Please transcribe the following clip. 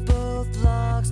both blocks.